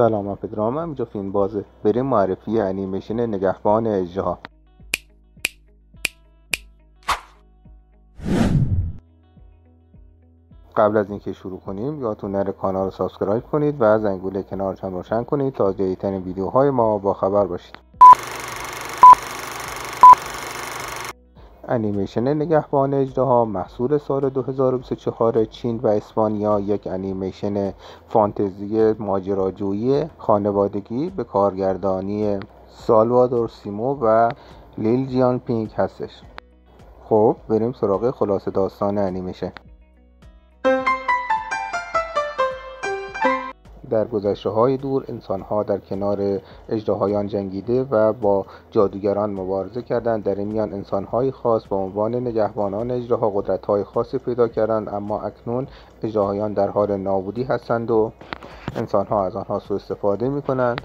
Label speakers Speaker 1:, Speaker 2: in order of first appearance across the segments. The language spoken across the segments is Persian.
Speaker 1: سلام من پدرام. اینجا فیلم بازه بریم معرفی انیمیشن نگهبان اژدها قبل از اینکه شروع کنیم یادتون نره کانال رو subscribe کنید و زنگوله کنارش هم روشن کنید تا جدیدترین ویدیوهای ما با خبر باشید. انیمیشن نگهبان اژدها محصول سال 2024 چین و اسپانیا یک انیمیشن فانتزی ماجراجویی خانوادگی به کارگردانی سالوادور سیمو و لیل جیان پینک هستش. خب بریم سراغ خلاصه داستان انیمیشن. در گذشته های دور انسان ها در کنار اجدهایان جنگیده و با جادوگران مبارزه کردند. در این میان انسان های خاص به عنوان نگهبانان اجدها قدرت های خاصی پیدا کردند اما اکنون اجدهایان در حال نابودی هستند و انسان ها از آنها سوء استفاده می کنند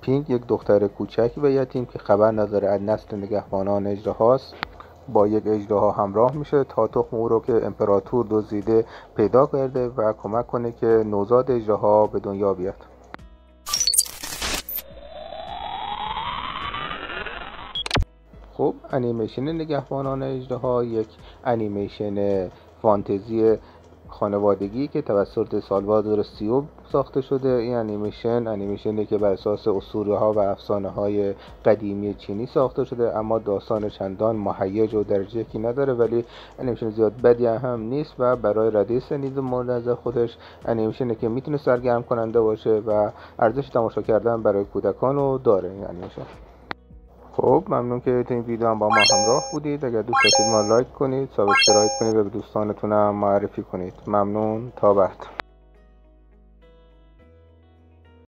Speaker 1: پینک یک دختر کوچک و یتیم که خبر نداره از نسل نگهبانان اجدهاست با یک اجدها همراه میشه تا تخم او رو که امپراتور دزدیده پیدا کرده و کمک کنه که نوزاد اجدها به دنیا بیاد. خب انیمیشن نگهبانان اجدها یک انیمیشن فانتزی خانوادگی که توسط سالوادور سیمو ساخته شده. این انیمیشن انیمیشنی که بر اساس اسطوره ها و افسانه های قدیمی چینی ساخته شده اما داستان چندان مهیج و درجه یکی نداره ولی انیمیشن زیاد بدی هم نیست و برای رده سنی مورد نظر خودش انیمیشنی که می‌تونه سرگرم کننده باشه و ارزش تماشا کردن برای کودکان رو داره. این انیمیشن خب ممنون که تو این ویدیو هم با ما همراه بودید. اگر دوست داشتید ما like کنید subscribe کنید و به دوستانتون هم معرفی کنید. ممنون. تا بعد.